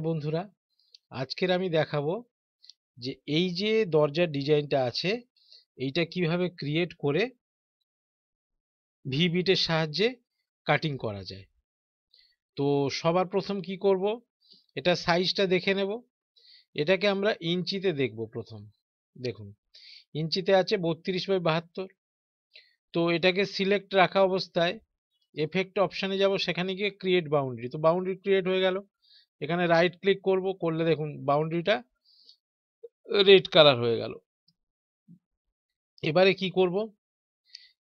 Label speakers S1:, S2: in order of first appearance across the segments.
S1: High বন্ধুরা। আজকের আমি দেখাবো যে এই যে দরজার ডিজাইনটা আছে, এইটা কীভাবে ক্রিয়েট করে ভি বিটের সাহায্যে কাটিং করা যায়। তো সবার প্রথম কি করব? এটা সাইজটা দেখে নেব। এটাকে আমরা ইঞ্চিতে দেখব প্রথম। দেখুন, ইঞ্চিতে আছে বত্রিশ বাই বাহাত্তর। তো এটাকে সিলেক্ট রাখা অবস্থায় এফেক্ট অপশানে যাব, সেখানে গিয়ে ক্রিয়েট বাউন্ডারি তো বাউন্ডারি ক্রিয়েট হয়ে গেল। এখানে রাইট ক্লিক করব, করলে দেখুন বাউন্ডারিটা রেড কালার হয়ে গেল। এবারে কি করব?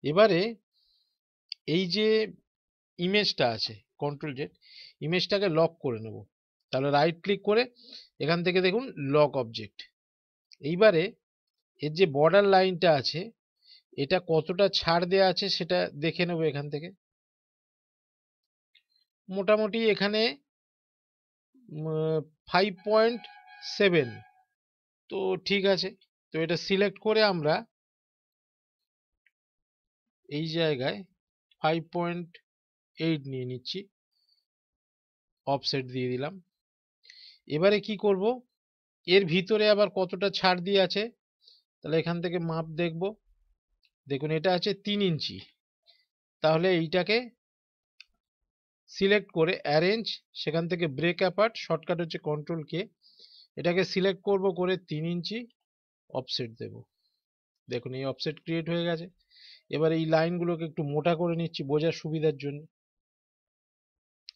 S1: এবারে এই যে ইমেজটা আছে কন্ট্রোল জেড ইমেজটাকে লক করে নেব। তাহলে রাইট ক্লিক করে এখান থেকে দেখুন লক অবজেক্ট এইবারে এর যে বর্ডার লাইনটা আছে, এটা কতটা ছাড় দেওয়া আছে সেটা দেখে নেব এখান থেকে। মোটামুটি এখানে ফাইভ পয়েন্ট সেভেন তো ঠিক আছে, তো এটা সিলেক্ট করে আমরা এই জায়গায় ফাইভ পয়েন্ট এইট নিয়ে নিচ্ছি। অফসেট দিয়ে দিলাম। এবারে কি করব? এর ভিতরে আবার কতটা ছাড় দিয়ে আছে? তাহলে এখান থেকে মাপ দেখব। দেখুন, এটা আছে তিন ইঞ্চি। তাহলে এইটাকে সিলেক্ট করে অ্যারেঞ্জ সেখান থেকে ব্রেক অ্যাপার্ট শর্টকাট হচ্ছে কন্ট্রোল কে এটাকে সিলেক্ট করব করে তিন ইঞ্চি অফসেট দেব। দেখুন, এই অফসেট ক্রিয়েট হয়ে গেছে। এবার এই লাইনগুলোকে একটু মোটা করে নিচ্ছি বোঝার সুবিধার জন্য।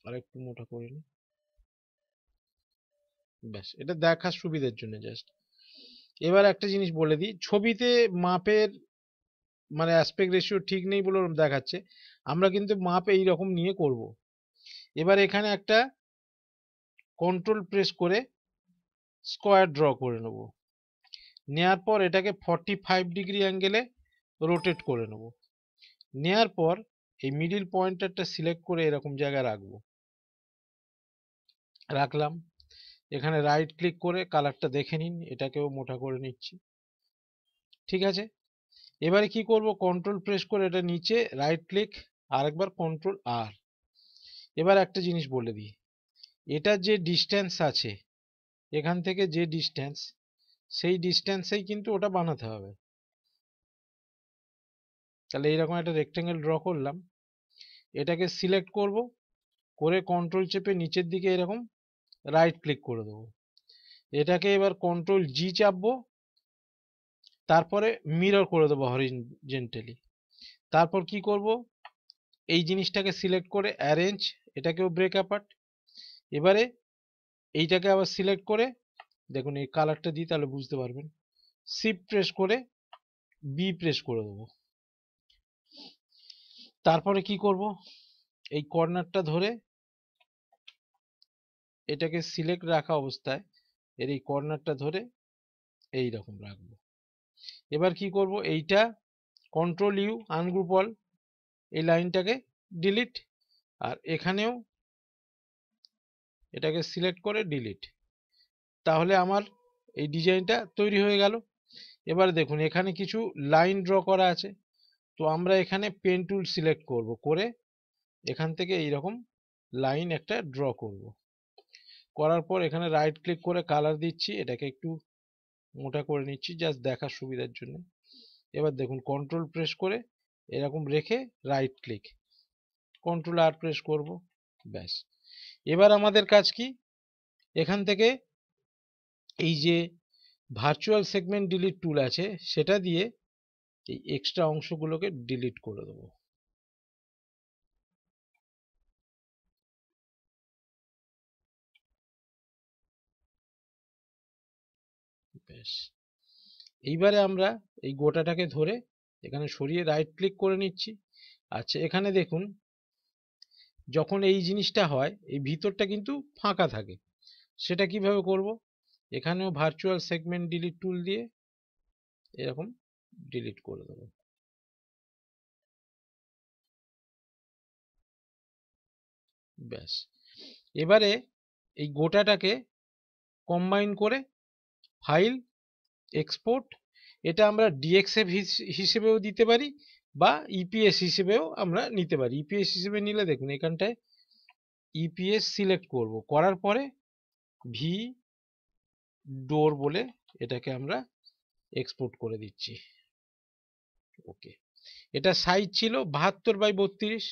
S1: আর একটু মোটা করে নিই ব্যাস, এটা দেখার সুবিধার জন্য জাস্ট এবার একটা জিনিস বলে দিই, ছবিতে মাপের মানে অ্যাসপেক্ট রেশিও ঠিক নেই বলে দেখাচ্ছে। আমরা কিন্তু মাপ এই রকম নিয়ে করব। এবার এখানে একটা কন্ট্রোল প্রেস করে স্কোয়ার ড্র করে নেব। নেয়ার পর এটাকে ফর্টি ফাইভ ডিগ্রি অ্যাঙ্গেলে রোটেট করে নেব। নেয়ার পর এই মিডিল পয়েন্টারটা সিলেক্ট করে এরকম জায়গায় রাখব। রাখলাম। এখানে রাইট ক্লিক করে কালারটা দেখে নিন, এটাকেও মোটা করে নিচ্ছি। ঠিক আছে? এবারে কি করব? কন্ট্রোল প্রেস করে এটা নিচে রাইট ক্লিক আরেকবার কন্ট্রোল আর এবার একটা জিনিস বলে দিই। এটার যে ডিস্টেন্স আছে, এখান থেকে যে ডিস্টেন্স সেই ডিস্টেন্সেই কিন্তু ওটা বানাতে হবে। তাহলে এইরকম একটা রেক্টেঙ্গেল ড্র করলাম। এটাকে সিলেক্ট করব, করে কন্ট্রোল চেপে নিচের দিকে এরকম রাইট ক্লিক করে দেবো। এটাকে এবার কন্ট্রোল জি চাপবো, তারপরে মিরর করে দেবো হরিজেন্টালি তারপর কি করব? এই জিনিসটাকে সিলেক্ট করে অ্যারেঞ্জ এটাকেও ব্রেক অ্যাপার্ট এবারে এইটাকে আবার সিলেক্ট করে, দেখুন এই কালারটা দিই তাহলে বুঝতে পারবেন। সিপ প্রেস করে বি প্রেস করে দেবো। তারপরে কি করব? এই কর্নারটা ধরে এটাকে সিলেক্ট রাখা অবস্থায় এর এই কর্নারটা ধরে এই রকম রাখব। এবার কি করব? এইটা কন্ট্রোল ইউ আনগ্রুপ অল এই লাইনটাকে ডিলিট আর এখানেও এটাকে সিলেক্ট করে ডিলিট তাহলে আমার এই ডিজাইনটা তৈরি হয়ে গেল। এবার দেখুন, এখানে কিছু লাইন ড্র করা আছে। তো আমরা এখানে পেন টুল সিলেক্ট করব করে এখান থেকে এইরকম লাইন একটা ড্র করব। করার পর এখানে রাইট ক্লিক করে কালার দিচ্ছি, এটাকে একটু মোটা করে নিচ্ছি জাস্ট দেখার সুবিধার জন্য। এবার দেখুন কন্ট্রোল প্রেস করে এরকম রেখে রাইট ক্লিক কন্ট্রোল আর প্রেস করব, ব্যাস। এবার আমাদের কাজ কি? এখান থেকে এই যে ভার্চুয়াল সেগমেন্ট ডিলিট টুল আছে, সেটা দিয়ে এই এক্সট্রা অংশগুলোকে ডিলিট করে দেবো। বেশ এইবারে আমরা এই গোটাটাকে ধরে এখানে সরিয়ে রাইট ক্লিক করে নিচ্ছি। আচ্ছা এখানে দেখুন, যখন এই জিনিসটা হয়, এই ভিতরটা কিন্তু ফাঁকা থাকে। সেটা কীভাবে করব? এখানেও ভার্চুয়াল সেগমেন্ট ডিলিট টুল দিয়ে এরকম ডিলিট করে দেবো। ব্যাস। এবারে এই গোটাটাকে কম্বাইন করে ফাইল এক্সপোর্ট এটা আমরা ডিএক্সএফ হিসেবেও দিতে পারি বা ইপিএস হিসেবেও আমরা নিতে পারি। ইপিএস হিসেবে নিলে দেখুন এখানটায় ইপিএস সিলেক্ট করব। করার পরে ভি ডোর বলে এটাকে আমরা এক্সপোর্ট করে দিচ্ছি। ওকে এটা সাইজ ছিল বাহাত্তর বাই বত্রিশ।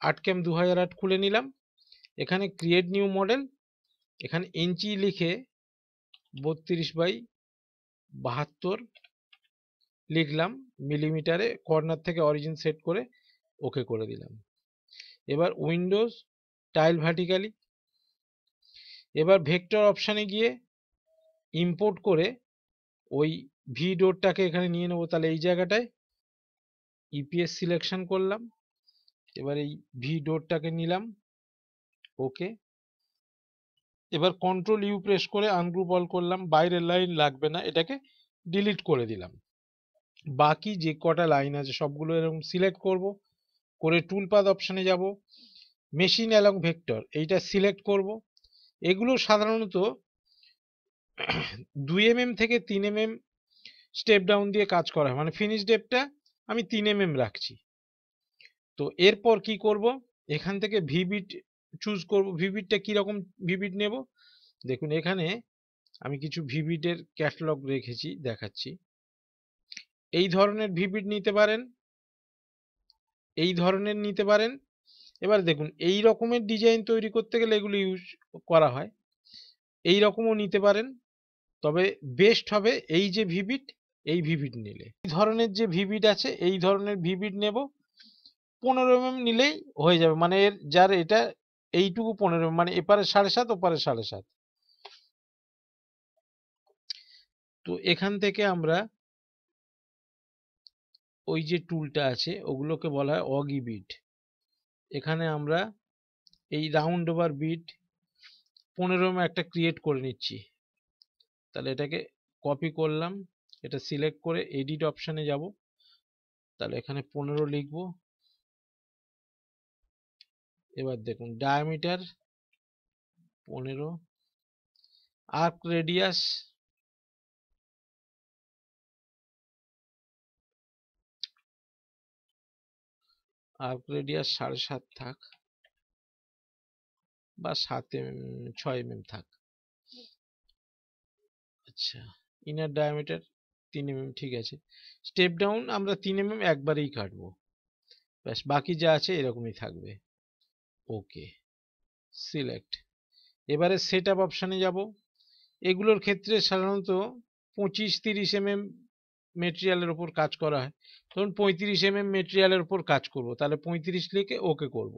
S1: আট ক্যাম দু হাজার আট খুলে নিলাম। এখানে ক্রিয়েট নিউ মডেল এখানে ইঞ্চি লিখে বত্রিশ বাই বাহাত্তর লিখলাম মিলিমিটারে কর্নার থেকে অরিজিন সেট করে ওকে করে দিলাম। এবার উইন্ডোজ টাইল ভার্টিক্যালি এবার ভেক্টর অপশানে গিয়ে ইম্পোর্ট করে ওই ভি ডোরটাকে এখানে নিয়ে নেব। তাহলে এই জায়গাটায় ইপিএস সিলেকশন করলাম। এবার এই ভি ডোরটাকে নিলাম। ওকে এবার কন্ট্রোল ইউ প্রেস করে আনগ্রুপ অল করলাম। বাইরের লাইন লাগবে না। এটাকে ডিলিট করে দিলাম। বাকি যে কটা লাইন আছে সবগুলো এরকম সিলেক্ট করব, করে টুলপাদ অপশানে যাব মেশিন অ্যালং ভেক্টর এইটা সিলেক্ট করব। এগুলো সাধারণত দুই এম থেকে তিন এম স্টেপ ডাউন দিয়ে কাজ করা হয়। মানে ফিনিশ ডেপটা আমি তিন এম রাখছি। তো এরপর কি করব? এখান থেকে ভিবিট চুজ করব। ভিবিটটা কীরকম ভিবিট নেব? দেখুন, এখানে আমি কিছু ভিবিটের ক্যাটালগ রেখেছি, দেখাচ্ছি। এই ধরনের ভিবিট নিতে পারেন। এই ধরনের নিতে পারেন। এবার দেখুন, এই রকমের ডিজাইন তৈরি করতে গেলে এগুলো ইউজ করা হয়। এই রকমও নিতে পারেন। তবে বেস্ট হবে এই যে ভিবিট এই ভিবিট নিলে। এই ধরনের যে ভিবিট আছে, এই ধরনের ভিবিট নেব। পনেরো এম নিলেই হয়ে যাবে। মানে এর, যার এটা, এইটুকু পনেরো মানে এপারে সাড়ে সাত, ওপারে সাড়ে সাত। তো এখান থেকে আমরা ওই যে টুলটা আছে, ওগুলোকে বলা হয় অগি বিট। এখানে আমরা এই রাউন্ড ওভার বিট পনেরো একটা ক্রিয়েট করে নিচ্ছি। তাহলে এটাকে কপি করলাম, এটা সিলেক্ট করে এডিট অপশানে যাব। তাহলে এখানে পনেরো লিখব। এবার দেখুন, ডায়ামিটার পনেরো, আর্ক রেডিয়াস আর্ক রেডিয়াস সাড়ে সাত থাক বা সাত এম, ছয় এম এম থাক। আচ্ছা ইনার ডায়ামিটার তিন এম ঠিক আছে। স্টেপ ডাউন আমরা তিন এম একবারেই কাটবো। ব্যাস, বাকি যা আছে এরকমই থাকবে। ওকে সিলেক্ট এবারে সেট আপ অপশানে যাব। এগুলোর ক্ষেত্রে সাধারণত পঁচিশ তিরিশ এম মেটেরিয়ালের ওপর কাজ করা হয়। ধরুন পঁয়ত্রিশ এম এম মেটেরিয়ালের ওপর কাজ করব, তাহলে পঁয়ত্রিশ লিখে ওকে করব।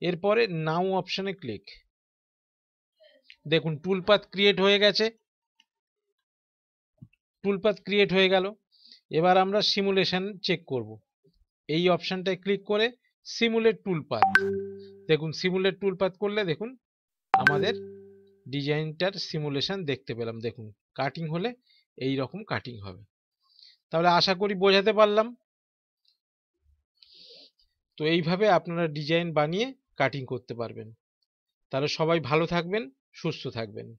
S1: এরপরে নাও অপশানে ক্লিক দেখুন টুলপাথ ক্রিয়েট হয়ে গেছে। টুলপাথ ক্রিয়েট হয়ে গেল। এবার আমরা সিমুলেশন চেক করব। এই অপশানটায় ক্লিক করে সিমুলেট টুলপাথ দেখুন সিমুলেট টুলপাথ করলে দেখুন আমাদের ডিজাইনটার সিমুলেশন দেখতে পেলাম। দেখুন কাটিং হলে এই রকম কাটিং হবে। তাহলে আশা করি বোঝাতে পারলাম। তো এইভাবে আপনারা ডিজাইন বানিয়ে কাটিং করতে পারবেন। তাহলে সবাই ভালো থাকবেন, সুস্থ থাকবেন।